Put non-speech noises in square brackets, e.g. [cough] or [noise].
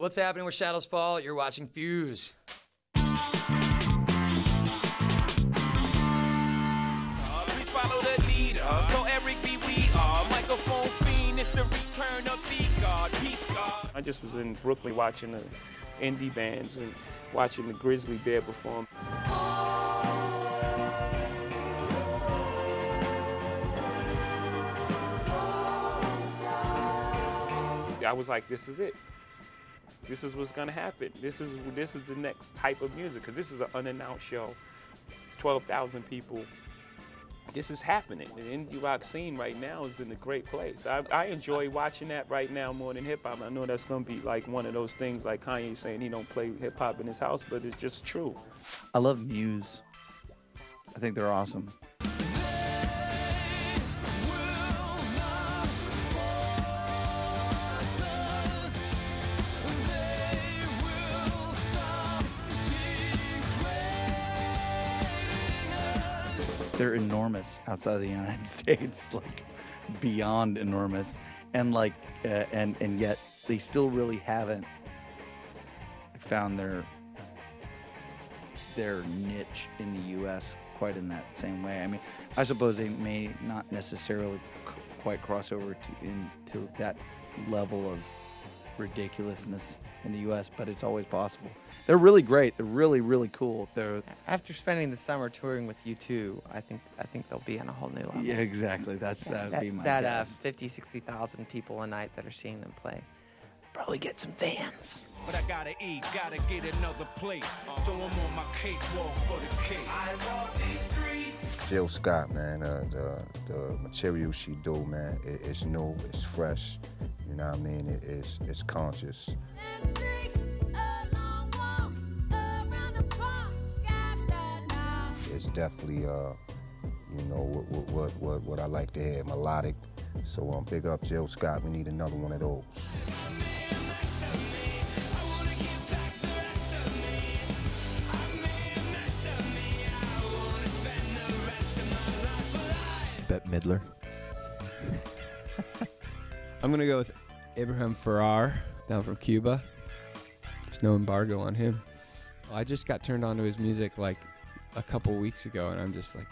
What's happening with Shadows Fall? You're watching Fuse. Uh, please follow the leader. So Eric B. We are microphone fiend. It's the return of the God. Peace God. I just was in Brooklyn watching the indie bands and watching the Grizzly Bear perform. I was like, this is it. This is what's gonna happen. This is this is the next type of music because this is an unannounced show. Twelve thousand people. This is happening. The indie rock scene right now is in a great place. I, I enjoy watching that right now more than hip hop. I know that's gonna be like one of those things like Kanye saying he don't play hip hop in his house, but it's just true. I love Muse. I think they're awesome. They're enormous outside of the United [laughs] States, like beyond enormous, and like, uh, and and yet they still really haven't found their their niche in the U.S. quite in that same way. I mean, I suppose they may not necessarily quite cross over to into that level of ridiculousness in the U.S., but it's always possible. They're really great. They're really really cool. They're After spending the summer touring with U2, I think I think they'll be on a whole new level. yeah, exactly. That's that would that be my that uh, guess. 50, 60,000 people a night that are seeing them play. Probably get some fans. But I gotta eat, gotta get another plate. So I'm on my cakewalk for the cake. I walk these streets. Jill Scott, man, uh, the the material she do, man, it, it's new, it's fresh. You know what I mean? It, it's it's conscious. It's definitely, uh, you know, what what, what what what I like to hear, melodic. So um, big up Jill Scott. We need another one of those. Bette Midler. [laughs] I'm gonna go with Ibrahim Ferrer down from Cuba. There's no embargo on him. I just got turned on to his music like a couple weeks ago, and I'm just like